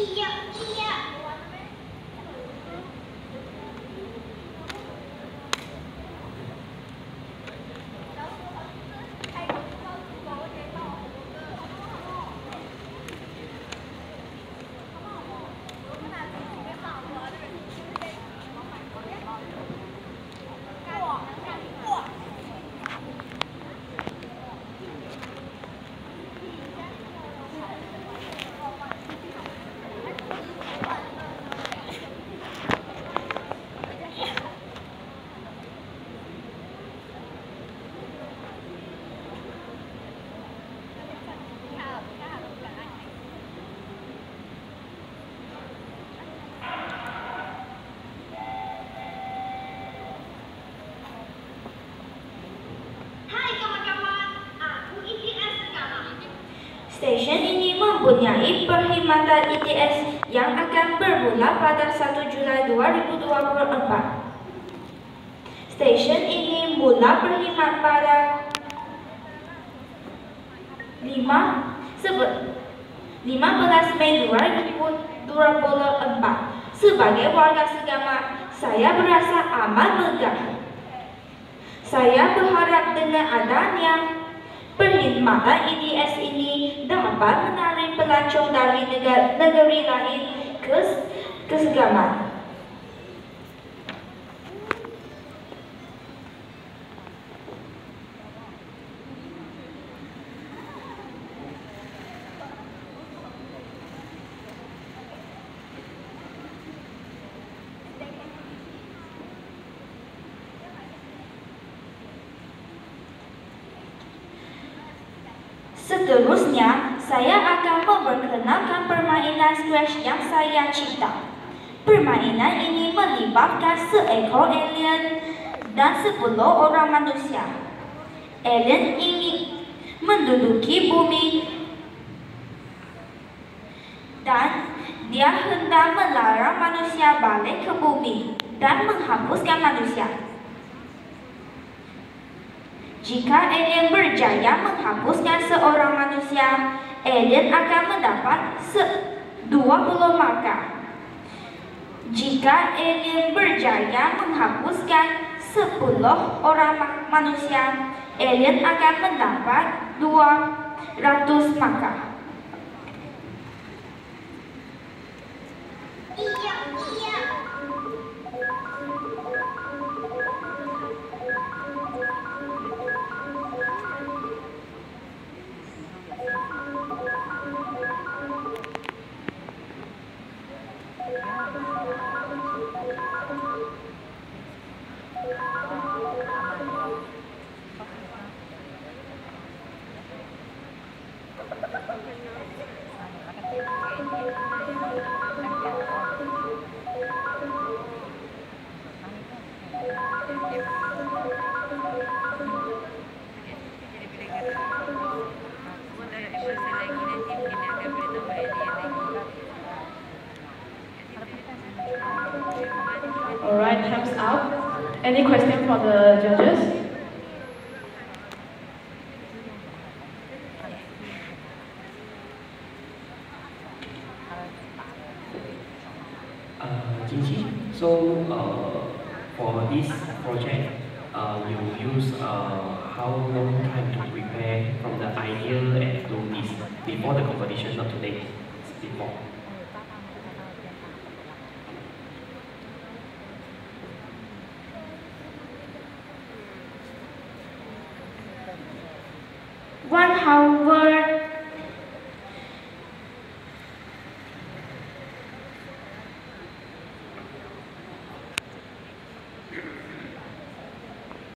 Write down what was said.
いいよいいよ Stesen ini mempunyai perkhidmatan ITS yang akan bermula pada 1 Julai 2024. Stesen ini mula berkhidmat pada 5 sebe- 15 Mei 2024. Sebagai warga Segama, saya berasa amat lega. Saya berharap dengan adanya perkhidmatan IDS ini dapat menarik pelancong dari negeri lain ke, ke Segama. Seterusnya, saya akan memperkenalkan permainan squash yang saya cipta. Permainan ini melibatkan seekor alien dan sepuluh orang manusia. Alien ini menduduki bumi dan dia hendak melarang manusia balik ke bumi dan menghapuskan manusia. Jika alien berjaya menghapuskan seorang manusia, alien akan mendapat se 20 markah. Jika alien berjaya menghapuskan 10 orang ma- manusia, alien akan mendapat 200 markah. Alright, time's up. Any question for the judges? Uh, so uh, for this project, uh, you use uh, how long time to prepare from the idea and this before the competition, not today, before. One hour